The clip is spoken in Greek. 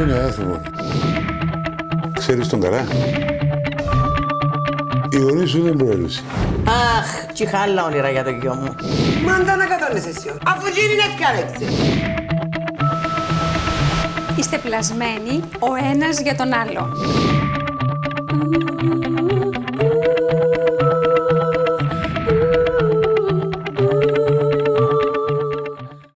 είναι άνθρωπο. Ε, Ξέρεις τον καρά; Η ορή σου δεν προέλυσε. Αχ, τσιχάλα όνειρα για το γιο μου. Μάντα να τα εσύ, αφού γίνει να φτιάξει. Είστε πλασμένοι ο ένας για τον άλλο.